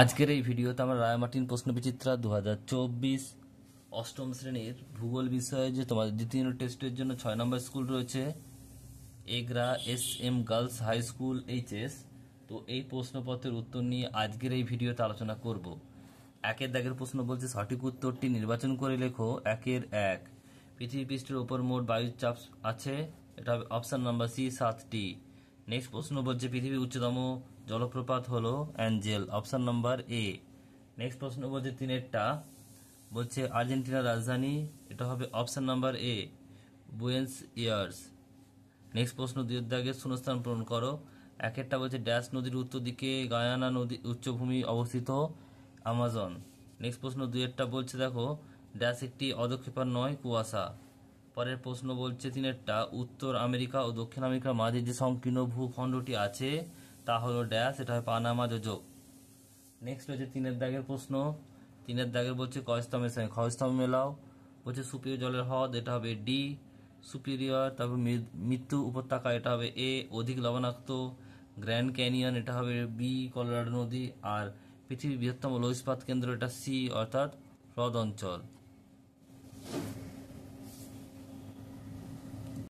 আজকের এই ভিডিওতে আমরা রায়মার্টিন প্রশ্ন বিচিত্রা দু অষ্টম শ্রেণির ভূগোল বিষয়ে যে তোমাদের দ্বিতীয় টেস্টের জন্য ছয় নম্বর স্কুল রয়েছে, Egra S M girls high school HS তো এই প্রশ্নপত্রের উত্তর নিয়ে আজকের এই ভিডিওতে আলোচনা করব। একের দাগের প্রশ্ন বলছে, সঠিক উত্তরটি নির্বাচন করে লেখো, একের এক। পৃথিবী পৃষ্ঠের উপর মোট বায়ুর চাপ আছে, এটা হবে অপশন নাম্বার সি সাতটি। নেক্সট প্রশ্ন বলছে, পৃথিবীর উচ্চতম জলপ্রপাত হলো Angel, option number A next প্রশ্ন বলছে, তিনেরটা। বলছে আর্জেন্টিনার রাজধানী, এটা হবে option number A Buenos Aires next প্রশ্ন দুয়ের দাগে শূন্যস্থান পূরণ করো। এক একটা বলছে, ড্যাশ নদীর উত্তর দিকে গায়ানা নদী উচ্চভূমি অবস্থিত আমাজন। নেক্সট প্রশ্ন দুয়েরটা বলছে, দেখো, ড্যাশ একটি অদক্ষেপার নয়, কুয়াশা। পরের প্রশ্ন বলছে তিনেরটা উত্তর আমেরিকা ও দক্ষিণ আমেরিকার মাঝে যে সংকীর্ণ ভূখণ্ডটি আছে, তা হলো ড্যাশ এটা হয় পানামা যোজক। নেক্সট হচ্ছে তিনের দাগের প্রশ্ন। তিনের দাগের বলছে কয়স্তমের সঙ্গে ক্ষয়স্তম মেলাও। বলছে সুপ্রিয় জলের হ্রদ, এটা হবে ডি সুপিরিয়র তারপর মৃত্যু উপত্যকা, এটা হবে এ অধিক লবণাক্ত। গ্র্যান্ড ক্যানিয়ন এটা হবে বি কলোরাডো নদী। আর পৃথিবীর বৃহত্তম লৌহ কেন্দ্র, এটা সি অর্থাৎ হ্রদ অঞ্চল।